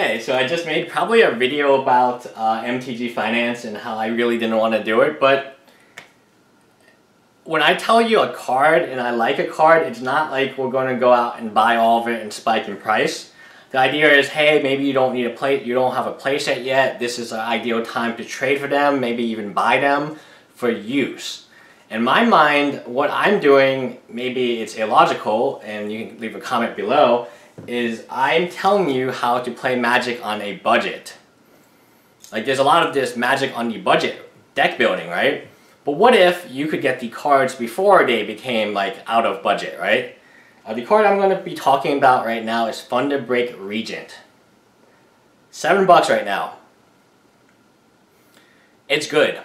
Okay, so I just made probably a video about uh, MTG Finance and how I really didn't want to do it, but when I tell you a card and I like a card, it's not like we're going to go out and buy all of it and spike in price. The idea is, hey, maybe you don't need a plate, you don't have a playset yet. This is an ideal time to trade for them, maybe even buy them for use. In my mind, what I'm doing, maybe it's illogical, and you can leave a comment below, is I'm telling you how to play Magic on a budget. Like there's a lot of this Magic on the budget deck building, right? But what if you could get the cards before they became like out of budget, right? Uh, the card I'm going to be talking about right now is Thunderbreak Regent. Seven bucks right now. It's good.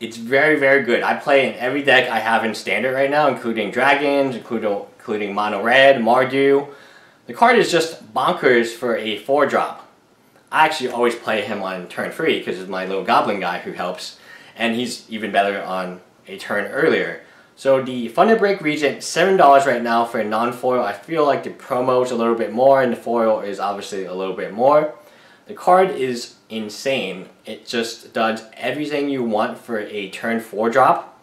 It's very, very good. I play in every deck I have in Standard right now, including Dragons, including, including Mono Red, Mardu, the card is just bonkers for a 4-drop. I actually always play him on turn 3 because it's my little goblin guy who helps. And he's even better on a turn earlier. So the Thunderbreak Regent, $7 right now for a non-foil. I feel like the promo is a little bit more and the foil is obviously a little bit more. The card is insane. It just does everything you want for a turn 4 drop.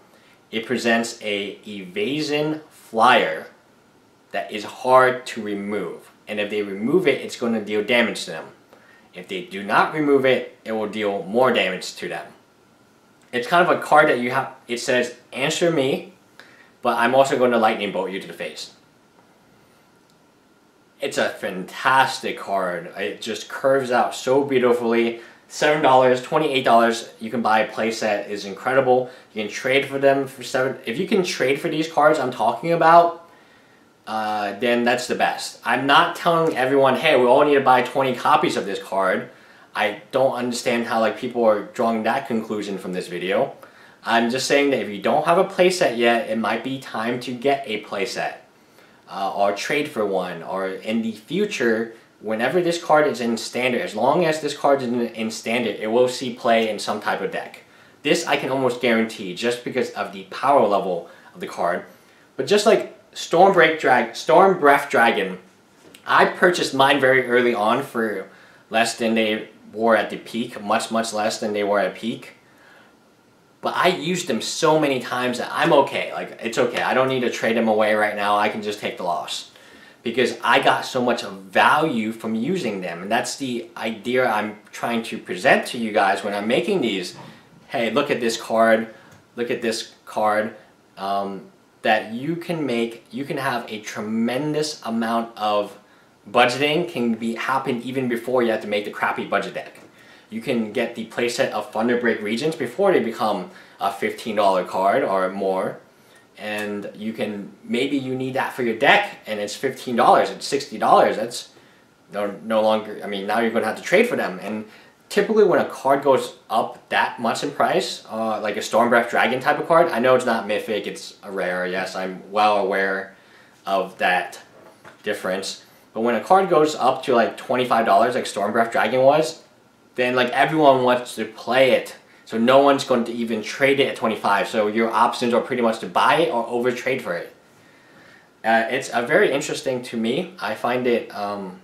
It presents a evasion flyer that is hard to remove. And if they remove it, it's going to deal damage to them. If they do not remove it, it will deal more damage to them. It's kind of a card that you have, it says, answer me, but I'm also going to lightning bolt you to the face. It's a fantastic card. It just curves out so beautifully. $7, $28 you can buy a playset is incredible. You can trade for them for 7 If you can trade for these cards I'm talking about, uh, then that's the best. I'm not telling everyone, hey, we all need to buy 20 copies of this card. I don't understand how like people are drawing that conclusion from this video. I'm just saying that if you don't have a playset yet, it might be time to get a playset. Uh, or trade for one, or in the future, whenever this card is in standard, as long as this card is in, in standard, it will see play in some type of deck. This I can almost guarantee just because of the power level of the card. But just like Stormbreak Drag, Stormbreath Dragon. I purchased mine very early on for less than they were at the peak, much much less than they were at peak. But I used them so many times that I'm okay. Like it's okay. I don't need to trade them away right now. I can just take the loss because I got so much value from using them. And that's the idea I'm trying to present to you guys when I'm making these. Hey, look at this card. Look at this card. Um, that you can make, you can have a tremendous amount of budgeting can be happen even before you have to make the crappy budget deck. You can get the playset of Thunderbreak Regents before they become a $15 card or more. And you can, maybe you need that for your deck and it's $15, it's $60. That's no, no longer, I mean, now you're going to have to trade for them. And typically when a card goes up that much in price, uh, like a Stormbreath Dragon type of card, I know it's not mythic, it's a rare, yes, I'm well aware of that difference. But when a card goes up to like $25 like Stormbreath Dragon was, then like everyone wants to play it. So no one's going to even trade it at 25. So your options are pretty much to buy it or overtrade for it. Uh, it's a very interesting to me. I find it um,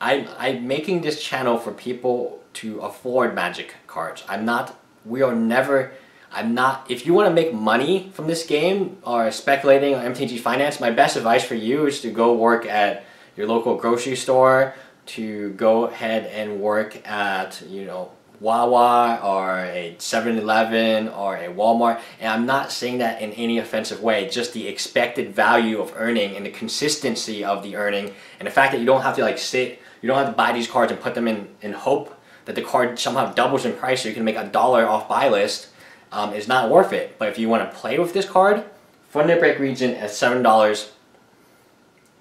I, I'm making this channel for people to afford magic cards. I'm not, we are never, I'm not, if you want to make money from this game or speculating on MTG Finance, my best advice for you is to go work at your local grocery store, to go ahead and work at, you know, Wawa or a 7-Eleven or a Walmart and I'm not saying that in any offensive way just the expected value of earning and the consistency of the earning and the fact that you don't have to like sit you don't have to buy these cards and put them in in hope that the card somehow doubles in price so you can make a dollar off buy list um, is not worth it. But if you want to play with this card Thunderbreak Regent at $7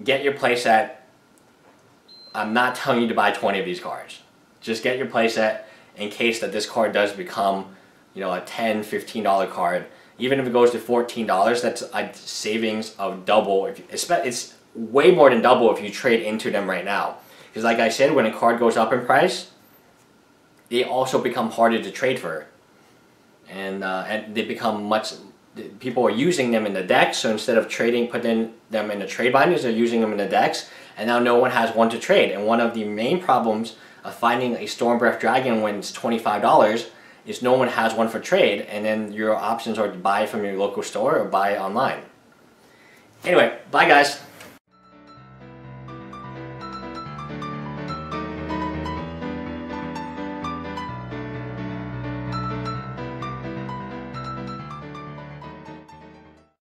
get your playset I'm not telling you to buy 20 of these cards. Just get your playset in case that this card does become, you know, a 10 $15 card. Even if it goes to $14, that's a savings of double. It's way more than double if you trade into them right now. Because like I said, when a card goes up in price, they also become harder to trade for. And, uh, and they become much people are using them in the decks. So instead of trading, putting them in the trade binders, they're using them in the decks. And now no one has one to trade. And one of the main problems of finding a Stormbreath Dragon when it's $25 is no one has one for trade. And then your options are to buy from your local store or buy online. Anyway, bye guys.